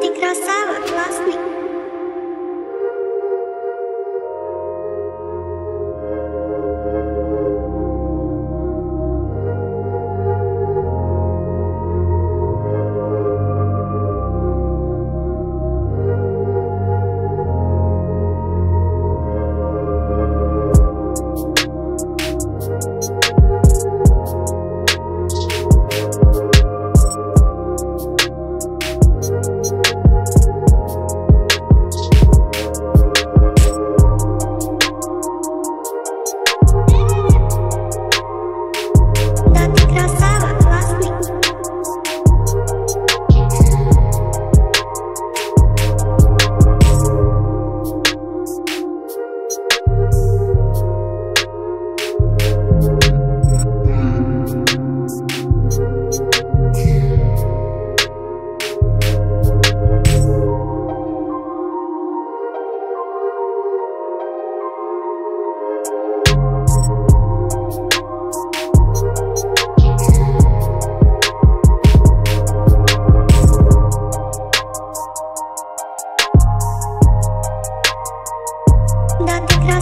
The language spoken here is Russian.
ты красава, классный. Don't